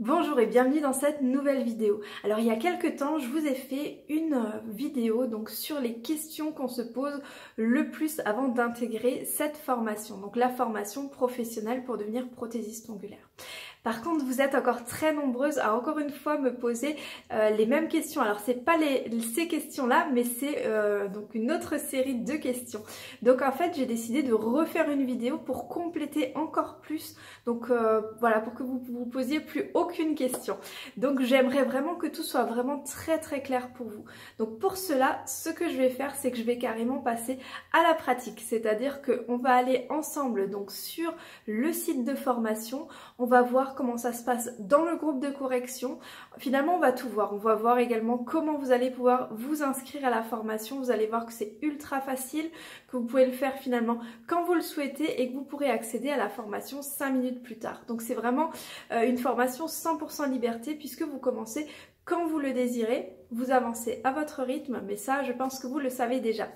Bonjour et bienvenue dans cette nouvelle vidéo. Alors il y a quelques temps, je vous ai fait une euh, vidéo donc sur les questions qu'on se pose le plus avant d'intégrer cette formation, donc la formation professionnelle pour devenir prothésiste ongulaire. Par contre, vous êtes encore très nombreuses à encore une fois me poser euh, les mêmes questions. Alors c'est pas ces questions-là, mais c'est euh, donc une autre série de questions. Donc en fait, j'ai décidé de refaire une vidéo pour compléter encore plus. Donc euh, voilà, pour que vous vous posiez plus aucune question. Donc j'aimerais vraiment que tout soit vraiment très très clair pour vous. Donc pour cela, ce que je vais faire, c'est que je vais carrément passer à la pratique. C'est-à-dire qu'on va aller ensemble donc sur le site de formation. On va voir comment ça se passe dans le groupe de correction. Finalement, on va tout voir. On va voir également comment vous allez pouvoir vous inscrire à la formation. Vous allez voir que c'est ultra facile, que vous pouvez le faire finalement quand vous le souhaitez et que vous pourrez accéder à la formation 5 minutes plus tard. Donc c'est vraiment euh, une formation 100% liberté puisque vous commencez quand vous le désirez, vous avancez à votre rythme, mais ça je pense que vous le savez déjà.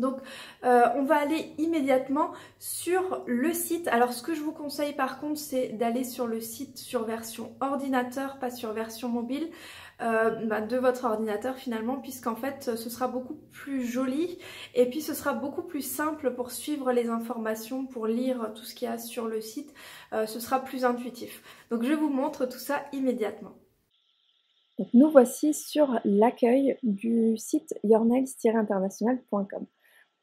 Donc euh, on va aller immédiatement sur le site. Alors ce que je vous conseille par contre c'est d'aller sur le site sur version ordinateur, pas sur version mobile. Euh, bah, de votre ordinateur finalement puisqu'en fait ce sera beaucoup plus joli et puis ce sera beaucoup plus simple pour suivre les informations, pour lire tout ce qu'il y a sur le site, euh, ce sera plus intuitif. Donc je vous montre tout ça immédiatement. Nous voici sur l'accueil du site yournails-international.com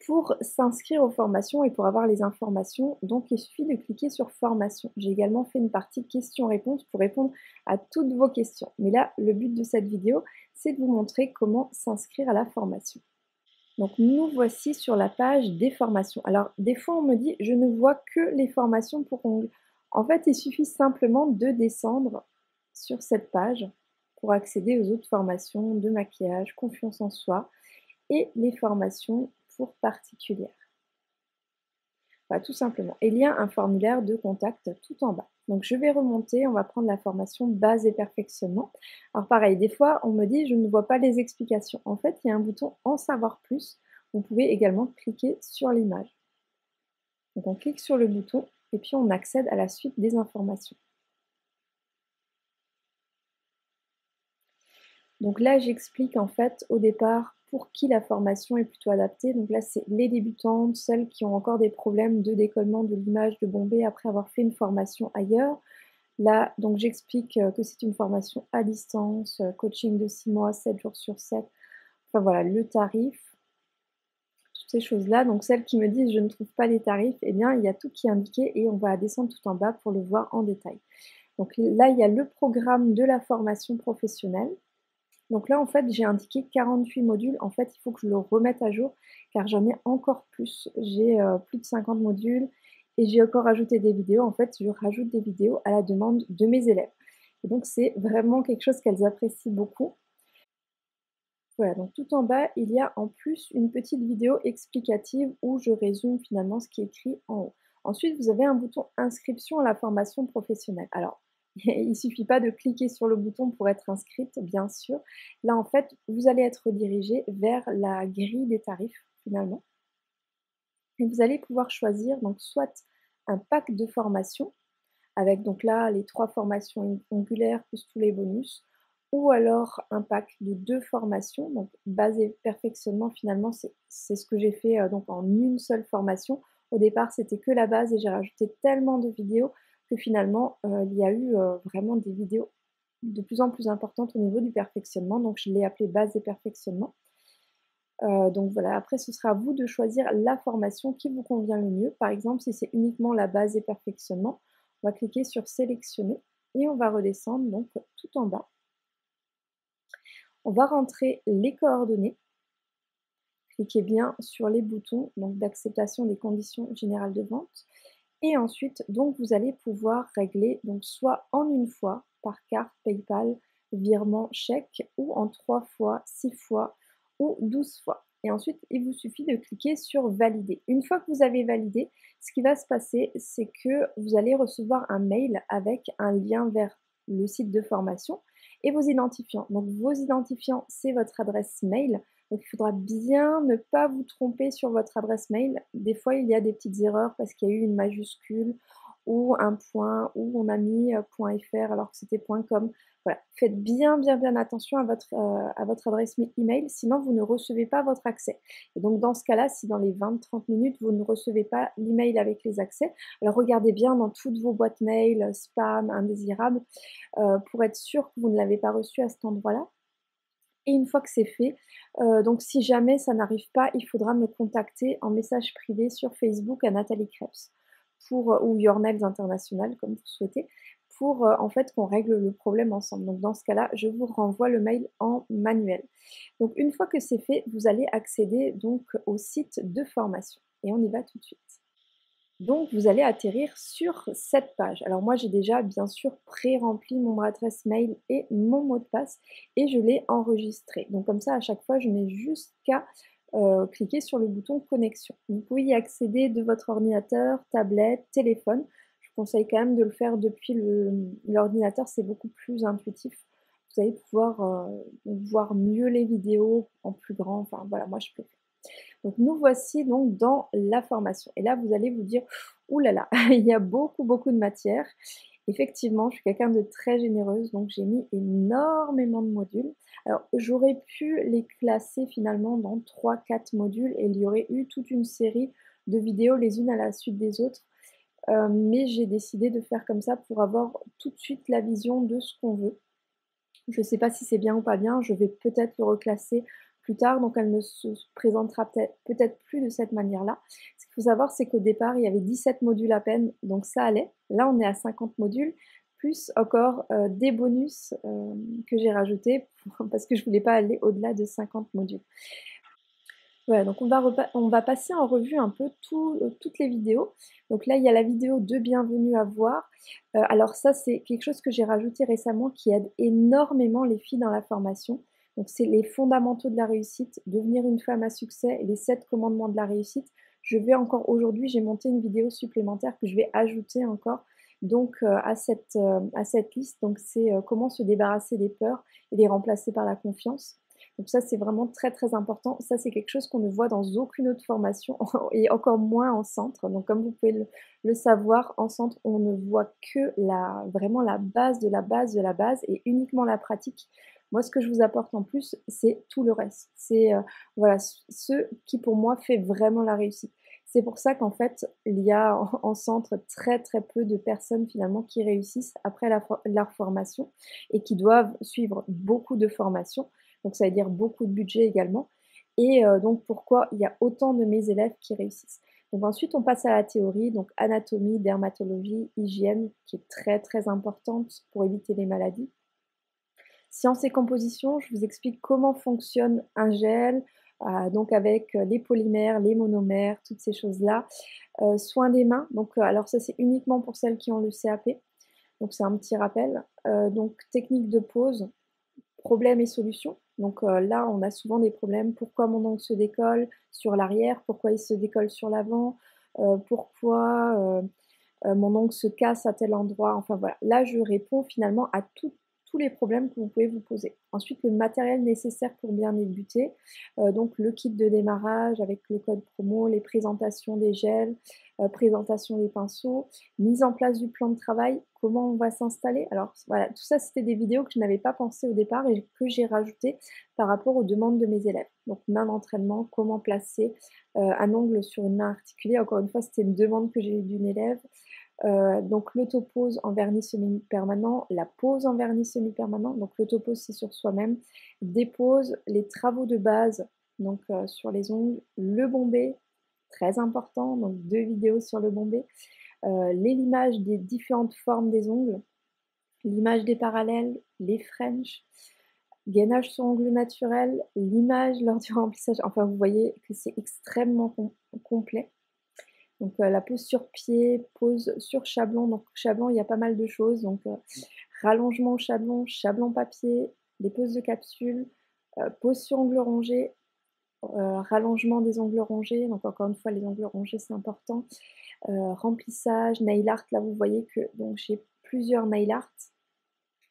pour s'inscrire aux formations et pour avoir les informations, donc il suffit de cliquer sur formation. J'ai également fait une partie questions-réponses pour répondre à toutes vos questions. Mais là, le but de cette vidéo, c'est de vous montrer comment s'inscrire à la formation. Donc nous voici sur la page des formations. Alors des fois on me dit je ne vois que les formations pour ongles. En fait il suffit simplement de descendre sur cette page pour accéder aux autres formations de maquillage, confiance en soi et les formations particulière. tout simplement. il y a un formulaire de contact tout en bas. Donc je vais remonter, on va prendre la formation base et perfectionnement. Alors pareil, des fois on me dit je ne vois pas les explications. En fait, il y a un bouton en savoir plus. Vous pouvez également cliquer sur l'image. Donc on clique sur le bouton et puis on accède à la suite des informations. Donc là, j'explique en fait au départ pour qui la formation est plutôt adaptée. Donc là, c'est les débutantes, celles qui ont encore des problèmes de décollement de l'image de Bombay après avoir fait une formation ailleurs. Là, donc j'explique euh, que c'est une formation à distance, euh, coaching de 6 mois, 7 jours sur 7. Enfin voilà, le tarif, toutes ces choses-là. Donc celles qui me disent je ne trouve pas les tarifs, eh bien il y a tout qui est indiqué et on va descendre tout en bas pour le voir en détail. Donc là, il y a le programme de la formation professionnelle. Donc là, en fait, j'ai indiqué 48 modules. En fait, il faut que je le remette à jour car j'en ai encore plus. J'ai euh, plus de 50 modules et j'ai encore ajouté des vidéos. En fait, je rajoute des vidéos à la demande de mes élèves. Et donc, c'est vraiment quelque chose qu'elles apprécient beaucoup. Voilà, donc tout en bas, il y a en plus une petite vidéo explicative où je résume finalement ce qui est écrit en haut. Ensuite, vous avez un bouton inscription à la formation professionnelle. Alors, il ne suffit pas de cliquer sur le bouton pour être inscrite, bien sûr. Là, en fait, vous allez être redirigé vers la grille des tarifs, finalement. Et vous allez pouvoir choisir donc soit un pack de formation, avec donc là les trois formations ongulaires plus tous les bonus, ou alors un pack de deux formations, donc base et perfectionnement finalement c'est ce que j'ai fait euh, donc en une seule formation. Au départ c'était que la base et j'ai rajouté tellement de vidéos que finalement, euh, il y a eu euh, vraiment des vidéos de plus en plus importantes au niveau du perfectionnement. Donc, je l'ai appelé base et perfectionnement. Euh, donc voilà, après ce sera à vous de choisir la formation qui vous convient le mieux. Par exemple, si c'est uniquement la base et perfectionnement, on va cliquer sur sélectionner et on va redescendre donc tout en bas. On va rentrer les coordonnées. Cliquez bien sur les boutons d'acceptation des conditions générales de vente et ensuite, donc, vous allez pouvoir régler donc soit en une fois par carte PayPal, virement, chèque, ou en trois fois, six fois ou douze fois. Et ensuite, il vous suffit de cliquer sur valider. Une fois que vous avez validé, ce qui va se passer, c'est que vous allez recevoir un mail avec un lien vers le site de formation et vos identifiants. Donc vos identifiants, c'est votre adresse mail. Donc il faudra bien ne pas vous tromper sur votre adresse mail. Des fois, il y a des petites erreurs parce qu'il y a eu une majuscule ou un point où on a mis .fr alors que c'était .com. Voilà, faites bien bien bien attention à votre, à votre adresse email, sinon vous ne recevez pas votre accès. Et donc dans ce cas-là, si dans les 20-30 minutes vous ne recevez pas l'email avec les accès, alors regardez bien dans toutes vos boîtes mail, spam, indésirables, pour être sûr que vous ne l'avez pas reçu à cet endroit-là. Et une fois que c'est fait, euh, donc si jamais ça n'arrive pas, il faudra me contacter en message privé sur Facebook à Nathalie Krebs pour, euh, ou Your International, comme vous souhaitez, pour euh, en fait qu'on règle le problème ensemble. Donc dans ce cas-là, je vous renvoie le mail en manuel. Donc une fois que c'est fait, vous allez accéder donc au site de formation. Et on y va tout de suite. Donc, vous allez atterrir sur cette page. Alors moi, j'ai déjà bien sûr pré-rempli mon adresse mail et mon mot de passe et je l'ai enregistré. Donc comme ça, à chaque fois, je n'ai juste qu'à euh, cliquer sur le bouton connexion. Vous pouvez y accéder de votre ordinateur, tablette, téléphone. Je conseille quand même de le faire depuis l'ordinateur, c'est beaucoup plus intuitif. Vous allez pouvoir euh, voir mieux les vidéos en plus grand. Enfin voilà, moi je préfère. Donc nous voici donc dans la formation. Et là, vous allez vous dire, oulala, il y a beaucoup, beaucoup de matière. Effectivement, je suis quelqu'un de très généreuse, donc j'ai mis énormément de modules. Alors, j'aurais pu les classer finalement dans 3-4 modules et il y aurait eu toute une série de vidéos les unes à la suite des autres. Euh, mais j'ai décidé de faire comme ça pour avoir tout de suite la vision de ce qu'on veut. Je ne sais pas si c'est bien ou pas bien, je vais peut-être le reclasser tard, donc elle ne se présentera peut-être plus de cette manière-là. Ce qu'il faut savoir, c'est qu'au départ, il y avait 17 modules à peine, donc ça allait. Là, on est à 50 modules, plus encore euh, des bonus euh, que j'ai rajoutés parce que je voulais pas aller au-delà de 50 modules. Voilà, donc on va, on va passer en revue un peu euh, toutes les vidéos. Donc là, il y a la vidéo de bienvenue à voir. alors ça, c'est quelque chose que j'ai rajouté récemment qui aide énormément les filles dans la formation. Donc c'est les fondamentaux de la réussite, devenir une femme à succès les sept commandements de la réussite. Je vais encore aujourd'hui, j'ai monté une vidéo supplémentaire que je vais ajouter encore euh, à, cette, euh, à cette liste. Donc c'est euh, comment se débarrasser des peurs et les remplacer par la confiance. Donc ça c'est vraiment très très important. Ça c'est quelque chose qu'on ne voit dans aucune autre formation et encore moins en centre. Donc comme vous pouvez le, le, savoir, en centre on ne voit que la vraiment la base de la base de la base et uniquement la pratique. Moi, ce que je vous apporte en plus, c'est tout le reste. C'est euh, voilà ce qui pour moi fait vraiment la réussite. C'est pour ça qu'en fait, il y a en, centre très très peu de personnes finalement qui réussissent après la, leur formation et qui doivent suivre beaucoup de formations. Donc ça veut dire beaucoup de budget également. Et euh, donc pourquoi il y a autant de mes élèves qui réussissent? Donc ensuite on passe à la théorie, donc anatomie, dermatologie, hygiène, qui est très très importante pour éviter les maladies. Sciences et composition, je vous explique comment fonctionne un gel, euh, donc avec euh, les polymères, les monomères, toutes ces choses-là. Euh, soins des mains, donc alors ça c'est uniquement pour celles qui ont le CAP, donc c'est un petit rappel. donc technique de pose, problèmes et solutions. Donc là on a souvent des problèmes. Pourquoi mon ongle se décolle sur l'arrière? Pourquoi il se décolle sur l'avant? Pourquoi mon ongle se casse à tel endroit? Enfin voilà, là je réponds finalement à toutes tous les problèmes que vous pouvez vous poser. Ensuite, le matériel nécessaire pour bien débuter, euh, donc le kit de démarrage avec le code promo, les présentations des gels, euh, présentation des pinceaux, mise en place du plan de travail, comment on va s'installer. Alors voilà, tout ça c'était des vidéos que je n'avais pas pensé au départ et que j'ai rajouté par rapport aux demandes de mes élèves. Donc main d'entraînement, comment placer euh, un ongle sur une main articulée. Encore une fois, c'était une demande que j'ai eue d'une élève. Euh, donc l'autopose en vernis semi-permanent, la pose en vernis semi-permanent, donc l'autopose c'est sur soi-même, dépose, les travaux de base, donc euh, sur les ongles, le bombé, très important, donc deux vidéos sur le bombé, euh, l'image des différentes formes des ongles, l'image des parallèles, les French, gainage sur ongles naturel, l'image lors du remplissage, enfin vous voyez que c'est extrêmement complet. Donc euh, la pose sur pied, pose sur chablon. Donc chablon, il y a pas mal de choses. Donc euh, rallongement au chablon, chablon papier, les poses de capsule, euh, pose sur ongles rongés, rallongement des ongles rongés. Donc encore une fois, les ongles rongés, c'est important. remplissage, nail art. Là, vous voyez que j'ai plusieurs nail art.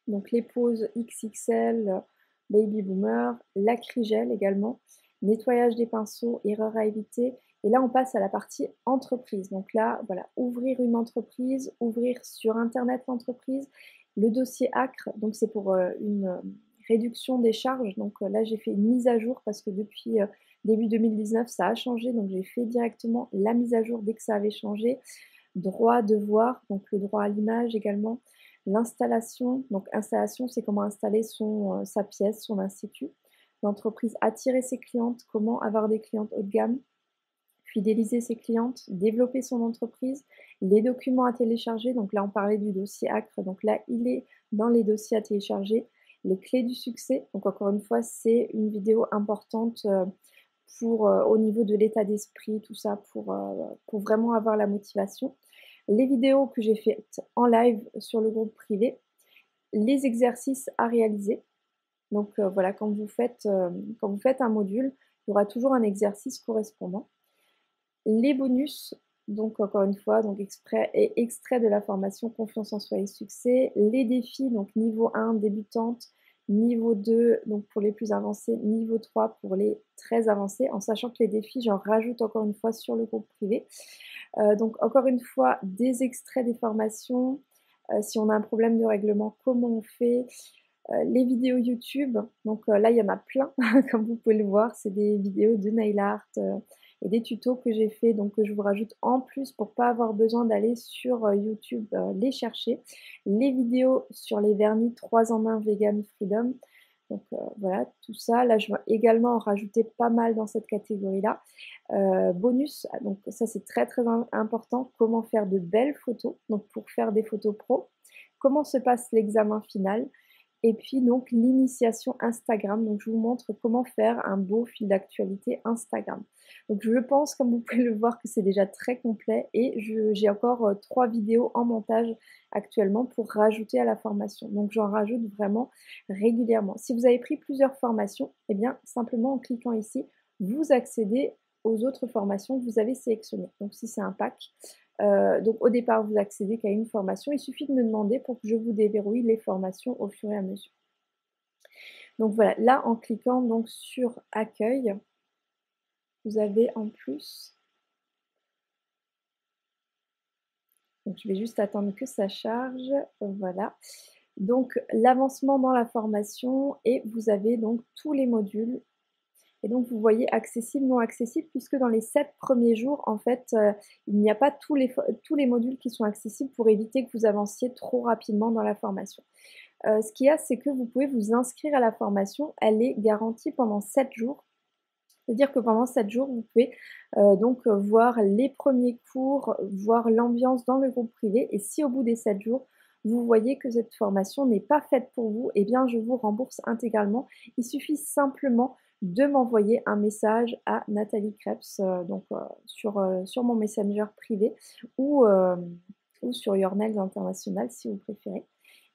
Donc les poses XXL, baby boomer, l'acrygel également nettoyage des pinceaux, erreur à éviter, Et là, on passe à la partie entreprise. Donc là, voilà, ouvrir une entreprise, ouvrir sur Internet l'entreprise. Le dossier ACRE, donc c'est pour euh, une euh, réduction des charges. Donc euh, là, j'ai fait une mise à jour parce que depuis début 2019, ça a changé. Donc j'ai fait directement la mise à jour dès que ça avait changé. Droit, devoir, donc le droit à l'image également. L'installation, donc installation, c'est comment installer son, sa pièce, son institut. L'entreprise attirer ses clientes, comment avoir des clientes haut de gamme, fidéliser ses clientes, développer son entreprise, les documents à télécharger. Donc là, on parlait du dossier ACRE. Donc là, il est dans les dossiers à télécharger. Les clés du succès. Donc encore une fois, c'est une vidéo importante euh, pour euh, au niveau de l'état d'esprit, tout ça, pour, euh, pour vraiment avoir la motivation. Les vidéos que j'ai faites en live sur le groupe privé. Les exercices à réaliser. Donc voilà, quand vous, faites, quand vous faites un module, il y aura toujours un exercice correspondant les bonus, donc encore une fois, donc exprès et extrait de la formation Confiance en soi et succès, les défis, donc niveau 1 débutante, niveau 2 donc pour les plus avancés, niveau 3 pour les très avancés, en sachant que les défis, j'en rajoute encore une fois sur le groupe privé. Euh, donc encore une fois, des extraits des formations, euh, si on a un problème de règlement, comment on fait? Euh, les vidéos YouTube, donc là il y en a plein, comme vous pouvez le voir, c'est des vidéos de nail art, et des tutos que j'ai fait, donc que je vous rajoute en plus pour pas avoir besoin d'aller sur euh, YouTube euh, les chercher. Les vidéos sur les vernis 3 en 1 Vegan Freedom. Donc euh, voilà, tout ça. Là, je vais également en rajouter pas mal dans cette catégorie-là. bonus, donc ça c'est très très important. Comment faire de belles photos, donc pour faire des photos pro. Comment se passe l'examen final et puis donc l'initiation Instagram. Donc je vous montre comment faire un beau fil d'actualité Instagram. Donc je pense, comme vous pouvez le voir, que c'est déjà très complet et j'ai encore euh, trois vidéos en montage actuellement pour rajouter à la formation. Donc j'en rajoute vraiment régulièrement. Si vous avez pris plusieurs formations, eh bien simplement en cliquant ici, vous accédez aux autres formations que vous avez sélectionnées. Donc si c'est un pack, euh, donc au départ, vous accédez qu'à une formation. Il suffit de me demander pour que je vous déverrouille les formations au fur et à mesure. Donc voilà, là en cliquant donc sur accueil, vous avez en plus. Donc je vais juste attendre que ça charge. Voilà. Donc l'avancement dans la formation et vous avez donc tous les modules et donc, vous voyez accessible, non accessible, puisque dans les sept premiers jours, en fait, euh, il n'y a pas tous les, tous les modules qui sont accessibles pour éviter que vous avanciez trop rapidement dans la formation. Euh, ce qu'il y a, c'est que vous pouvez vous inscrire à la formation. Elle est garantie pendant 7 jours. C'est-à-dire que pendant 7 jours, vous pouvez euh, donc voir les premiers cours, voir l'ambiance dans le groupe privé. Et si au bout des 7 jours, vous voyez que cette formation n'est pas faite pour vous, eh bien je vous rembourse intégralement. Il suffit simplement de m'envoyer un message à Nathalie Krebs, euh, donc euh, sur, euh, sur mon messenger privé ou, sur Your Nails International si vous préférez.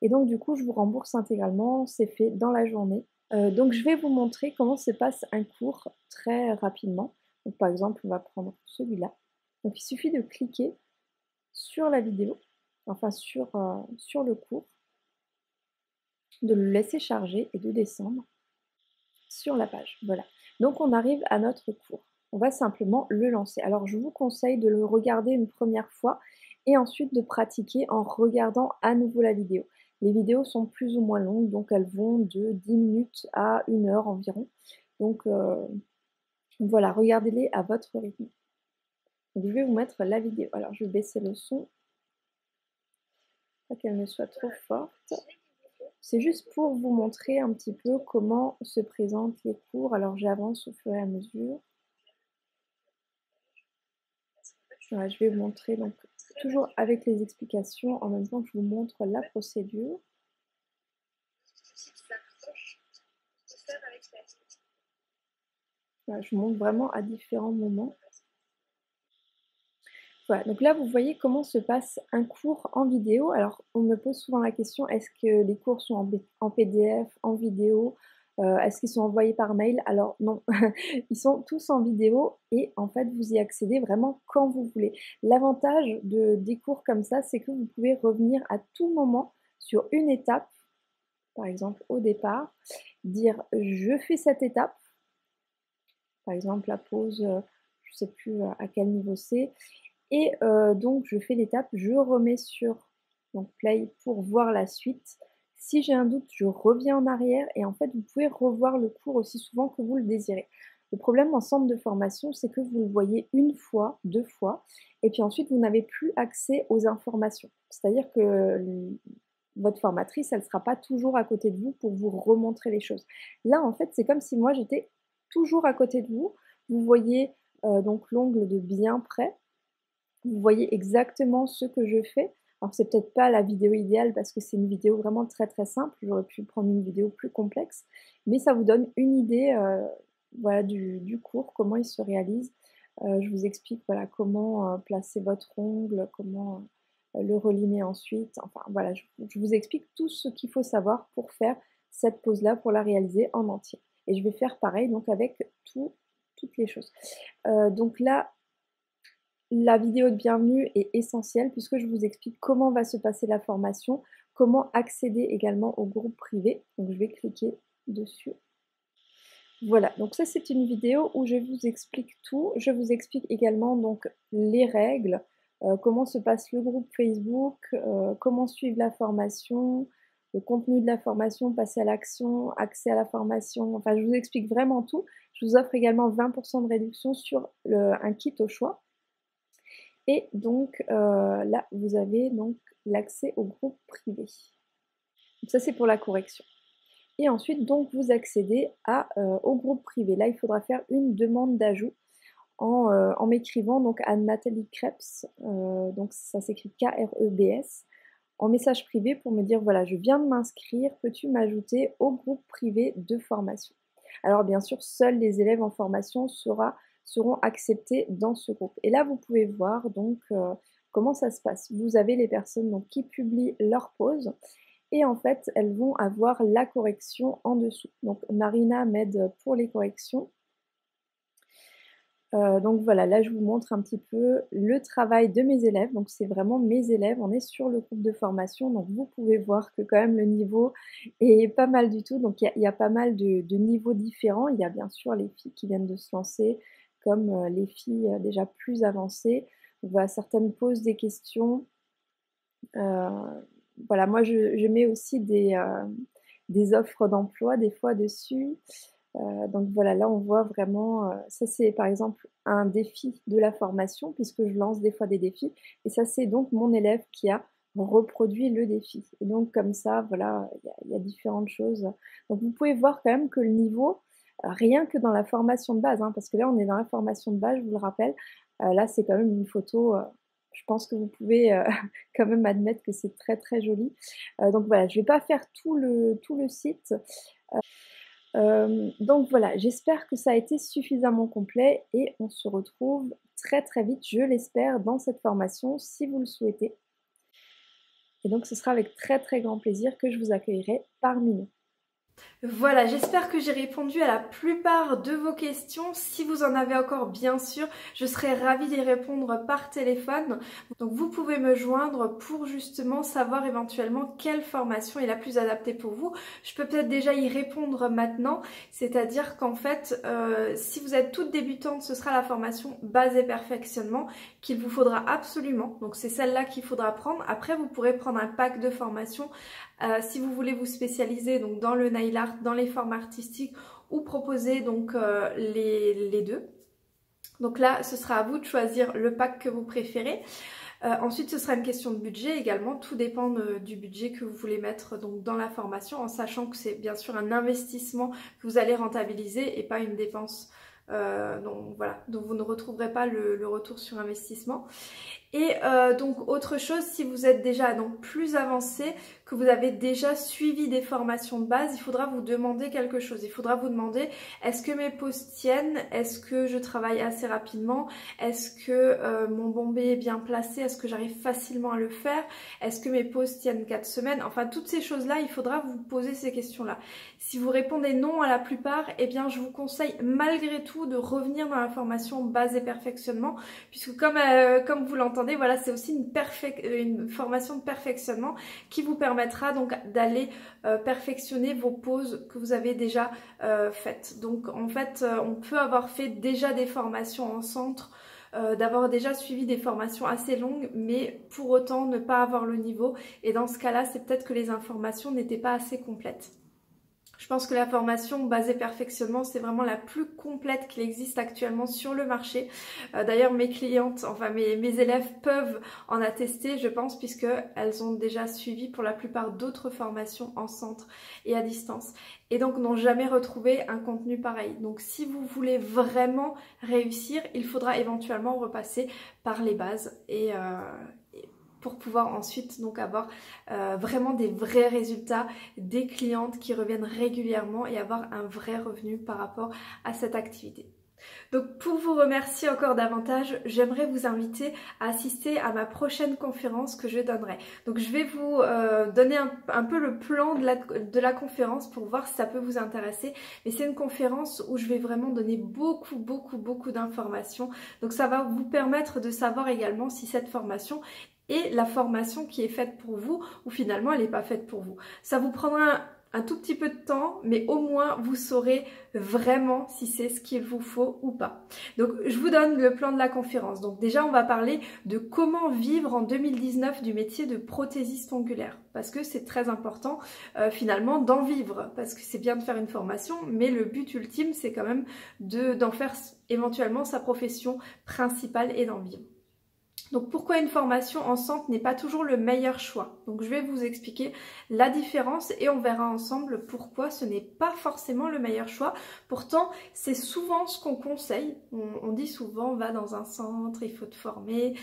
Et donc du coup, je vous rembourse intégralement, c'est fait dans la journée. donc je vais vous montrer comment se passe un cours très rapidement. Par exemple, on va prendre celui-là. Donc il suffit de cliquer sur la vidéo, enfin sur le cours, de le laisser charger et de descendre sur la page. Voilà. Donc on arrive à notre cours. On va simplement le lancer. Alors je vous conseille de le regarder une première fois et ensuite de pratiquer en regardant à nouveau la vidéo. Les vidéos sont plus ou moins longues, donc elles vont de 10 minutes à 1 heure environ. Donc euh, voilà, regardez-les à votre rythme. je vais vous mettre la vidéo. Alors je vais baisser le son, pas qu'elle ne soit trop forte. C'est juste pour vous montrer un petit peu comment se présentent les cours. Alors j'avance au fur et à mesure. je vais vous montrer donc toujours avec les explications en même temps que je vous montre la procédure. je vous montre vraiment à différents moments donc là, vous voyez comment se passe un cours en vidéo. Alors, on me pose souvent la question, est-ce que les cours sont en, PDF, en vidéo euh, Est-ce qu'ils sont envoyés par mail? Alors non, ils sont tous en vidéo et en fait, vous y accédez vraiment quand vous voulez. L'avantage de, des cours comme ça, c'est que vous pouvez revenir à tout moment sur une étape, par exemple au départ, dire je fais cette étape, par exemple la pause, je sais plus à quel niveau c'est. Et euh, donc je fais l'étape, je remets sur donc play pour voir la suite. Si j'ai un doute, je reviens en arrière et en fait vous pouvez revoir le cours aussi souvent que vous le désirez. Le problème en centre de formation, c'est que vous le voyez une fois, deux fois, et puis ensuite vous n'avez plus accès aux informations. C'est-à-dire que votre formatrice, elle ne sera pas toujours à côté de vous pour vous remontrer les choses. Là, en fait, c'est comme si moi j'étais toujours à côté de vous. Vous voyez euh, donc l'ongle de bien près. Vous voyez exactement ce que je fais. Alors c'est peut-être pas la vidéo idéale parce que c'est une vidéo vraiment très très simple. J'aurais pu prendre une vidéo plus complexe, mais ça vous donne une idée euh, voilà, du, cours, comment il se réalise. Euh, je vous explique voilà, comment placer votre ongle, comment le relimer ensuite. Enfin voilà, je, vous explique tout ce qu'il faut savoir pour faire cette pose-là, pour la réaliser en entier. Et je vais faire pareil donc avec toutes les choses. Euh, donc là, la vidéo de bienvenue est essentielle puisque je vous explique comment va se passer la formation, comment accéder également au groupe privé. Donc je vais cliquer dessus. Voilà, donc ça c'est une vidéo où je vous explique tout. Je vous explique également donc les règles, euh, comment se passe le groupe Facebook, euh, comment suivre la formation, le contenu de la formation, passer à l'action, accès à la formation. Enfin, je vous explique vraiment tout. Je vous offre également 20% de réduction sur un kit au choix. Et donc euh, là, vous avez donc l'accès au groupe privé. Ça, c'est pour la correction. Et ensuite, donc, vous accédez à, au groupe privé. Là, il faudra faire une demande d'ajout euh, en, m'écrivant donc à Nathalie Krebs, euh, donc ça s'écrit K-R-E-B-S, en message privé pour me dire voilà, je viens de m'inscrire, peux-tu m'ajouter au groupe privé de formation? Alors bien sûr, seuls les élèves en formation seront acceptés dans ce groupe. Et là, vous pouvez voir donc euh, comment ça se passe. Vous avez les personnes donc, qui publient leur pause et en fait, elles vont avoir la correction en dessous. Donc Marina m'aide pour les corrections. Euh, donc voilà, là je vous montre un petit peu le travail de mes élèves. Donc c'est vraiment mes élèves, on est sur le groupe de formation. Donc vous pouvez voir que quand même le niveau est pas mal du tout. Donc il y, a pas mal de, niveaux différents. Il y a bien sûr les filles qui viennent de se lancer, comme euh, les filles euh, déjà plus avancées. Certaines posent des questions. voilà, moi je, mets aussi des, offres d'emploi des fois dessus. Euh, donc voilà, là on voit vraiment, euh, ça c'est par exemple un défi de la formation puisque je lance des fois des défis et ça c'est donc mon élève qui a reproduit le défi. Et donc comme ça, voilà, il y, a différentes choses. Donc vous pouvez voir quand même que le niveau, euh, rien que dans la formation de base, hein, parce que là on est dans la formation de base, je vous le rappelle, là c'est quand même une photo je pense que vous pouvez quand même admettre que c'est très très joli. donc voilà, je ne vais pas faire tout le, tout le site. Euh, donc voilà, j'espère que ça a été suffisamment complet et on se retrouve très très vite, je l'espère, dans cette formation si vous le souhaitez. Et donc ce sera avec très très grand plaisir que je vous accueillerai parmi nous. Voilà, j'espère que j'ai répondu à la plupart de vos questions. Si vous en avez encore, bien sûr, je serai ravie d'y répondre par téléphone. Donc vous pouvez me joindre pour justement savoir éventuellement quelle formation est la plus adaptée pour vous. Je peux peut-être déjà y répondre maintenant, c'est-à-dire qu'en fait, euh, si vous êtes toute débutante, ce sera la formation base et perfectionnement qu'il vous faudra absolument. Donc c'est celle-là qu'il faudra prendre. Après, vous pourrez prendre un pack de formation euh, si vous voulez vous spécialiser donc dans le nail art, dans les formes artistiques ou proposer donc euh, les, deux. Donc là, ce sera à vous de choisir le pack que vous préférez. Euh, ensuite, ce sera une question de budget également. Tout dépend du budget que vous voulez mettre donc, dans la formation, en sachant que c'est bien sûr un investissement que vous allez rentabiliser et pas une dépense euh, donc voilà, vous ne retrouverez pas le, retour sur investissement. Et euh, donc autre chose, si vous êtes déjà donc plus avancé, que vous avez déjà suivi des formations de base, il faudra vous demander quelque chose. Il faudra vous demander est-ce que mes pauses tiennent? Est-ce que je travaille assez rapidement? Est-ce que euh, mon bombé est bien placé? Est-ce que j'arrive facilement à le faire? Est-ce que mes pauses tiennent 4 semaines? Enfin toutes ces choses-là, il faudra vous poser ces questions-là. Si vous répondez non à la plupart, eh bien je vous conseille malgré tout de revenir dans la formation base et perfectionnement puisque comme, euh, comme vous l'entendez voilà, c'est aussi une, une, formation de perfectionnement qui vous permettra donc d'aller euh, perfectionner vos poses que vous avez déjà euh, faites. Donc en fait, euh, on peut avoir fait déjà des formations en centre, d'avoir déjà suivi des formations assez longues, mais pour autant ne pas avoir le niveau. Et dans ce cas-là, c'est peut-être que les informations n'étaient pas assez complètes. Je pense que la formation basée perfectionnement, c'est vraiment la plus complète qu'il existe actuellement sur le marché. Euh, d'ailleurs, mes clientes, enfin mes, mes, élèves peuvent en attester, je pense, puisqu'elles ont déjà suivi pour la plupart d'autres formations en centre et à distance. Et donc n'ont jamais retrouvé un contenu pareil. Donc si vous voulez vraiment réussir, il faudra éventuellement repasser par les bases et, euh, pour pouvoir ensuite donc avoir euh, vraiment des vrais résultats, des clientes qui reviennent régulièrement et avoir un vrai revenu par rapport à cette activité. Donc pour vous remercier encore davantage, j'aimerais vous inviter à assister à ma prochaine conférence que je donnerai. Donc je vais vous euh, donner un, peu le plan de la, de la conférence pour voir si ça peut vous intéresser. Mais c'est une conférence où je vais vraiment donner beaucoup, beaucoup, beaucoup d'informations. Donc ça va vous permettre de savoir également si cette formation et la formation qui est faite pour vous ou finalement elle n'est pas faite pour vous. Ça vous prendra un, tout petit peu de temps, mais au moins vous saurez vraiment si c'est ce qu'il vous faut ou pas. Donc je vous donne le plan de la conférence. Donc déjà on va parler de comment vivre en 2019 du métier de prothésiste ongulaire parce que c'est très important euh, finalement d'en vivre parce que c'est bien de faire une formation mais le but ultime c'est quand même d'en faire éventuellement sa profession principale et d'en vivre. Donc pourquoi une formation en centre n'est pas toujours le meilleur choix? Donc je vais vous expliquer la différence et on verra ensemble pourquoi ce n'est pas forcément le meilleur choix. Pourtant c'est souvent ce qu'on conseille. On, dit souvent va dans un centre, il faut te former.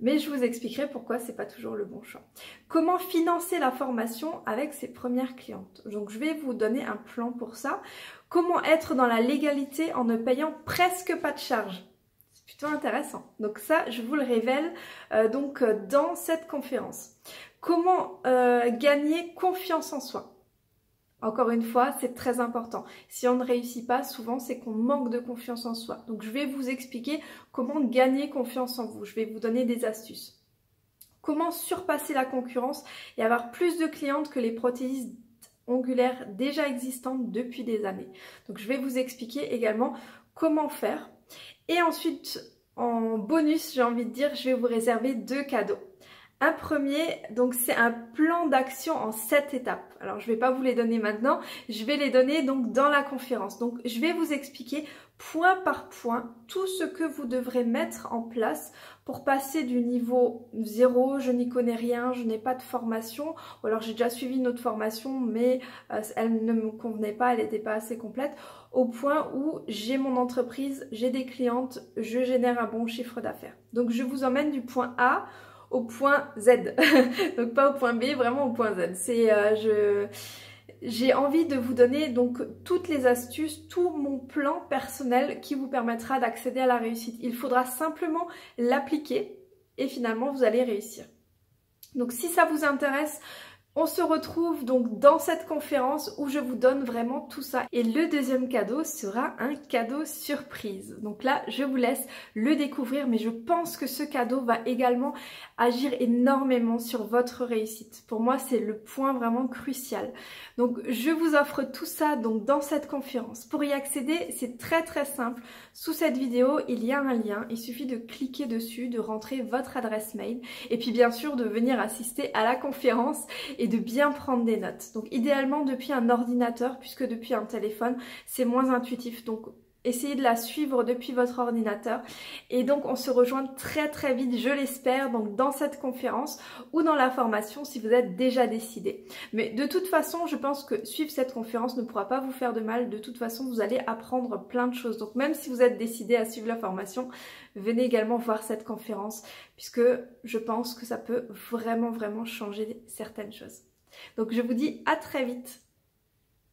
Mais je vous expliquerai pourquoi c'est pas toujours le bon choix. Comment financer la formation avec ses premières clientes? Donc je vais vous donner un plan pour ça. Comment être dans la légalité en ne payant presque pas de charges? Intéressant. Donc ça, je vous le révèle euh, donc euh, dans cette conférence. Comment euh, gagner confiance en soi? Encore une fois, c'est très important. Si on ne réussit pas, souvent c'est qu'on manque de confiance en soi. Donc je vais vous expliquer comment gagner confiance en vous. Je vais vous donner des astuces. Comment surpasser la concurrence et avoir plus de clientes que les prothésistes ongulaires déjà existantes depuis des années? Donc je vais vous expliquer également comment faire et ensuite, en bonus, j'ai envie de dire, je vais vous réserver deux cadeaux. Un premier, donc c'est un plan d'action en sept étapes. Alors je ne vais pas vous les donner maintenant, je vais les donner donc dans la conférence. Donc je vais vous expliquer point par point tout ce que vous devrez mettre en place pour passer du niveau 0, je n'y connais rien, je n'ai pas de formation, ou alors j'ai déjà suivi une autre formation mais euh, elle ne me convenait pas, elle n'était pas assez complète, au point où j'ai mon entreprise, j'ai des clientes, je génère un bon chiffre d'affaires. Donc je vous emmène du point A au point Z. donc pas au point B, vraiment au point Z. C'est euh, je j'ai envie de vous donner donc toutes les astuces, tout mon plan personnel qui vous permettra d'accéder à la réussite. Il faudra simplement l'appliquer et finalement vous allez réussir. Donc si ça vous intéresse, on se retrouve donc dans cette conférence où je vous donne vraiment tout ça. Et le deuxième cadeau sera un cadeau surprise. Donc là, je vous laisse le découvrir, mais je pense que ce cadeau va également agir énormément sur votre réussite. Pour moi, c'est le point vraiment crucial. Donc je vous offre tout ça donc dans cette conférence. Pour y accéder, c'est très très simple. Sous cette vidéo, il y a un lien. Il suffit de cliquer dessus, de rentrer votre adresse mail et puis bien sûr de venir assister à la conférence et de bien prendre des notes. Donc idéalement depuis un ordinateur puisque depuis un téléphone, c'est moins intuitif. Donc essayez de la suivre depuis votre ordinateur. Et donc on se rejoint très très vite, je l'espère, donc dans cette conférence ou dans la formation si vous êtes déjà décidé. Mais de toute façon, je pense que suivre cette conférence ne pourra pas vous faire de mal. De toute façon, vous allez apprendre plein de choses. Donc même si vous êtes décidé à suivre la formation, venez également voir cette conférence puisque je pense que ça peut vraiment vraiment changer certaines choses. Donc je vous dis à très vite